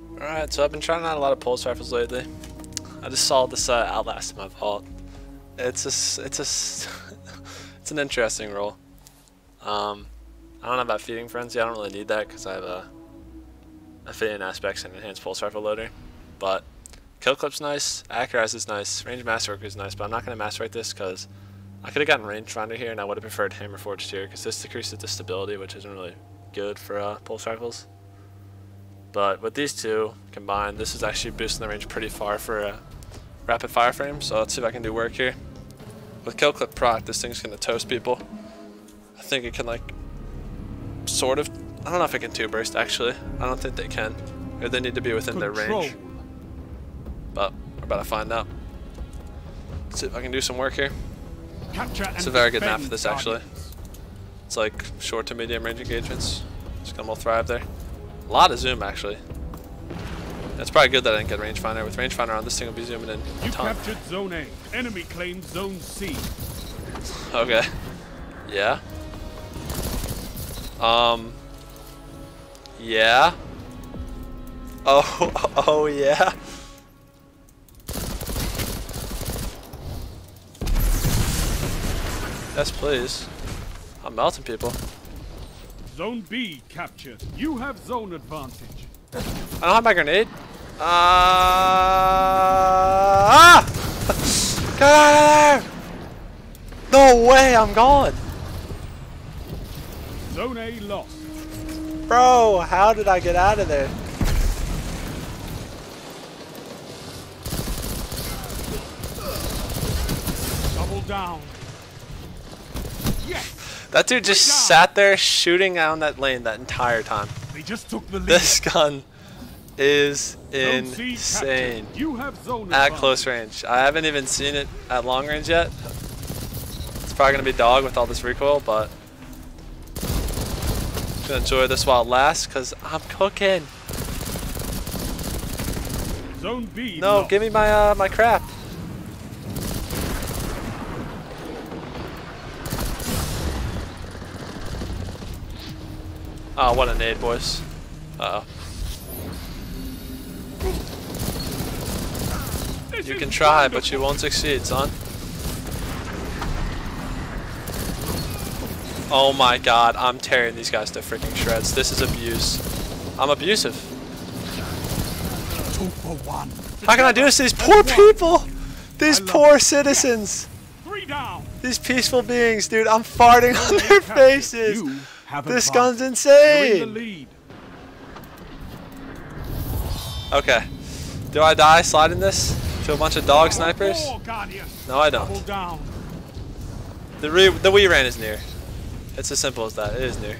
Alright, so I've been trying out a lot of pulse rifles lately. I just saw this uh, Outlast in my vault. It's a, it's a, it's an interesting role. Um, I don't know about feeding frenzy. I don't really need that because I have a, a fitting aspects and enhanced pulse rifle loader. But kill clip's nice, accuracy is nice, range masterwork is nice. But I'm not gonna masterwork this because I could have gotten rangefinder here, and I would have preferred hammer forged here because this decreases the stability, which isn't really good for uh, pulse rifles. But with these two combined, this is actually boosting the range pretty far for a rapid fire frame. So let's see if I can do work here. With kill clip proc, this thing's gonna toast people. I think it can like, sort of. I don't know if it can two burst actually. I don't think they can. Or they need to be within Control. their range. But we're about to find out. Let's see if I can do some work here. Capture it's a very good map for this actually. It's like short to medium range engagements. It's gonna all thrive there. A lot of zoom, actually. That's probably good that I didn't get rangefinder. With rangefinder on, this thing will be zooming in a ton. You captured Zone A. Enemy claims Zone C. Okay. Yeah. Um. Yeah. Oh, oh yeah. Yes, please. I'm melting people. Zone B captured. You have zone advantage. I don't have my grenade. Uh, ah! Get out of there! No way, I'm gone. Zone A lost. Bro, how did I get out of there? Double down. That dude just sat there shooting down that lane that entire time. They just took the lead. This gun is insane at close range. I haven't even seen it at long range yet. It's probably gonna be dog with all this recoil, but I'm gonna enjoy this while it lasts because I'm cooking. Zone B. No, give me my uh, my crap. Oh, what a nade, boys. Uh oh. You can try, but you won't succeed, son. Oh my god, I'm tearing these guys to freaking shreds. This is abuse. I'm abusive. Two for one. How can I do this to these poor people? These poor citizens. These peaceful beings, dude. I'm farting on their faces this gun's insane! Okay. Do I die sliding this to a bunch of dog snipers? No, I don't. The re the We Ran is near. It's as simple as that. It is near.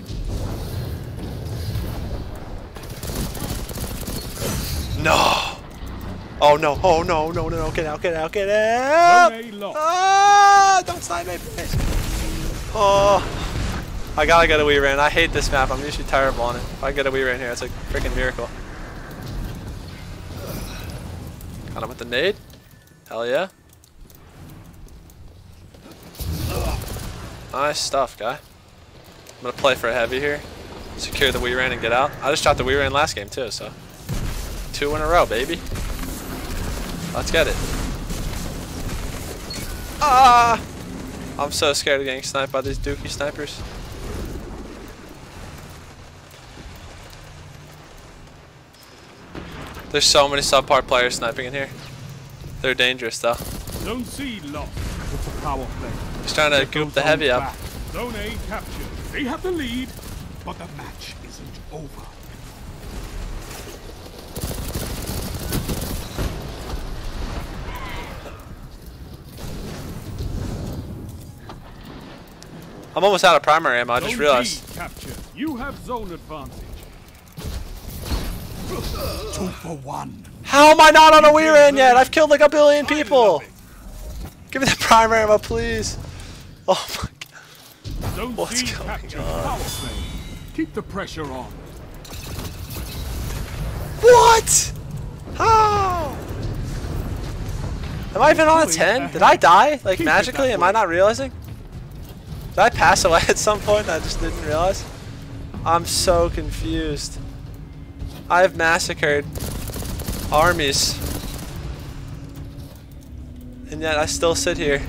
No! Oh no! Oh no! No! No! no. Get out! Get out! Get out! Ah! Don't slide me, please! Oh! I gotta get a We Ran. I hate this map. I'm usually terrible on it. If I get a We Ran here, it's a freaking miracle. Got him with the nade. Hell yeah. Nice stuff, guy. I'm gonna play for a heavy here. Secure the We Ran and get out. I just shot the We Ran last game too, so. Two in a row, baby. Let's get it. Ah! I'm so scared of getting sniped by these dookie snipers. There's so many subpar players sniping in here. They're dangerous though. Zone C lost. It's a power play. He's trying to goop the heavy up. Zone A captured. They have the lead, but the match isn't over. I'm almost out of primary ammo, I just realized. Captured. You have zone advantage. Two for one. How am I not on a We Ran yet? I've killed like a billion people. Give me the primary ammo, please. Oh my god. Don't What's going on? Keep the pressure on. What? How? Am I even on a 10? Uh, Did I die? Like magically? Am I not realizing? Did I pass away at some point I just didn't realize? I'm so confused. I've massacred armies. And yet I still sit here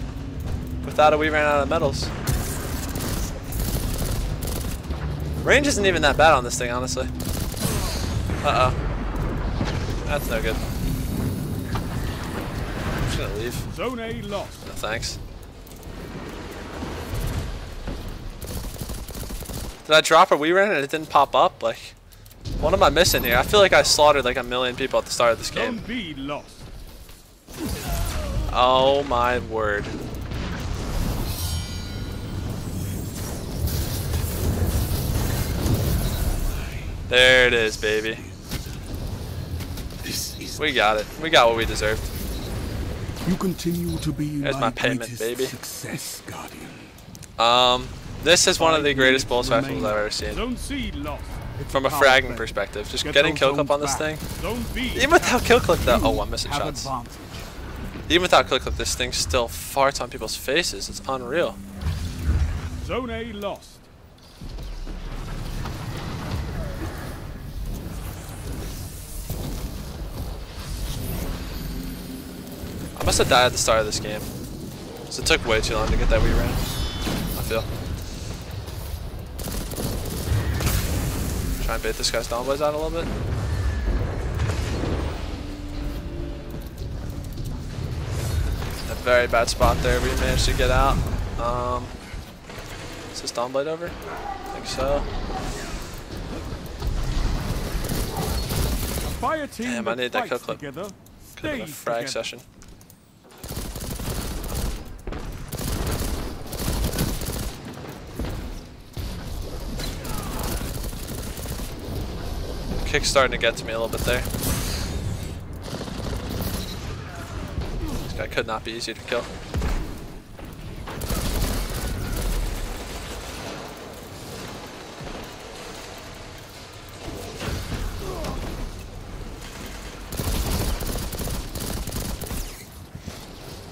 without a we ran out of medals. Range isn't even that bad on this thing, honestly. Uh-oh. That's no good. I'm just gonna leave. Zone A lost. No thanks. Did I drop a we ran and it didn't pop up? Like, what am I missing here? I feel like I slaughtered like a million people at the start of this Zone game. B lost. Oh my word. There it is, baby. This is We got it. We got what we deserved. You continue to be There's my, my payment, greatest baby. success, Guardian. Um, this is one of the greatest minutes boss festivals remain. I've ever seen. Zone C lost. From a fragging perspective. Just Get getting kill clip on this back. thing. Even without kill clip though. Oh, I'm missing shots. advantage. Even without kill clip, this thing still farts on people's faces. It's unreal. Zone A lost. I must have died at the start of this game. So it took way too long to get that we ran. I feel. Try and bait this guy's Dawn Blade out a little bit. A very bad spot there. We managed to get out. Um, is this Dawn Blade over? I think so. Fire team Damn, I need that kill clip. Could have been a frag together. session. Kick's starting to get to me a little bit there. This guy could not be easy to kill.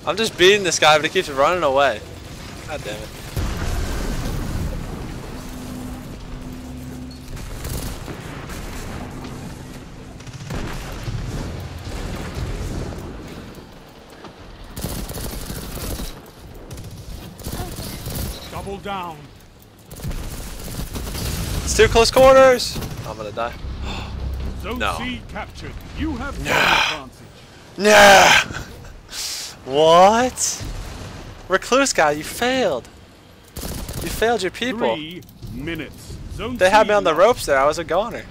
I'm just beating this guy, but he keeps running away. God damn it. Double down. It's too close quarters! I'm gonna die. Zone No. C captured. You have zone advantage. Nah! what? Recluse guy, you failed. You failed your people. Three minutes. Zone They had me on the ropes there, I was a goner.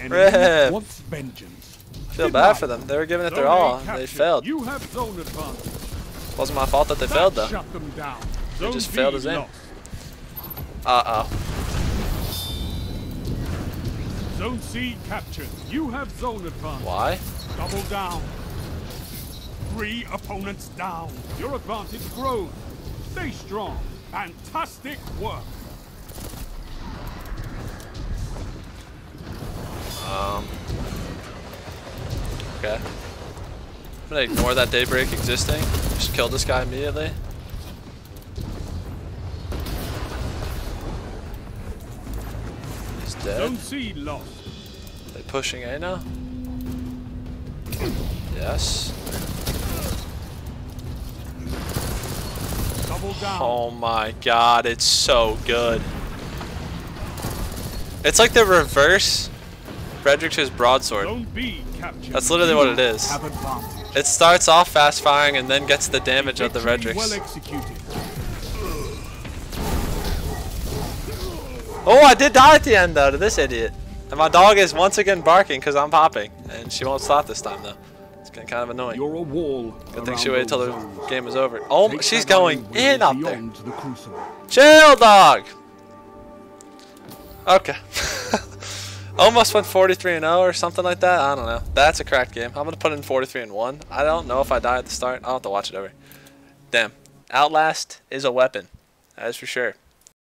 The Rip. wants vengeance. I feel bad for them. They were giving it their Zone A all, they failed. You have zone advantage. Wasn't my fault that they That failed though. Shut them down. Zone just failed his aim. Uh-oh. Zone C captured. You have zone advantage. Why? Double down. Three opponents down. Your advantage grows. Stay strong. Fantastic work. Um. Okay. I'm gonna ignore that daybreak existing. Just kill this guy immediately. Dead. Zone C lost. They pushing A now? Yes. Double down. Oh my god, it's so good. It's like the reverse Frederick's broadsword. Zone B captured. That's literally what it is. It starts off fast firing and then gets the damage of the Victory Oh, I did die at the end though to this idiot. And my dog is once again barking because I'm popping. And she won't stop this time though. It's getting kind of annoying. You're a wall. Good thing she waited till the zones. game was over. Oh, Take she's going in up there. The. Chill, dog. Okay. Almost went 43 and 0 or something like that. I don't know. That's a cracked game. I'm gonna put in 43 and 1. I don't know if I die at the start. I'll have to watch it over. Damn. Outlast is a weapon. That is for sure.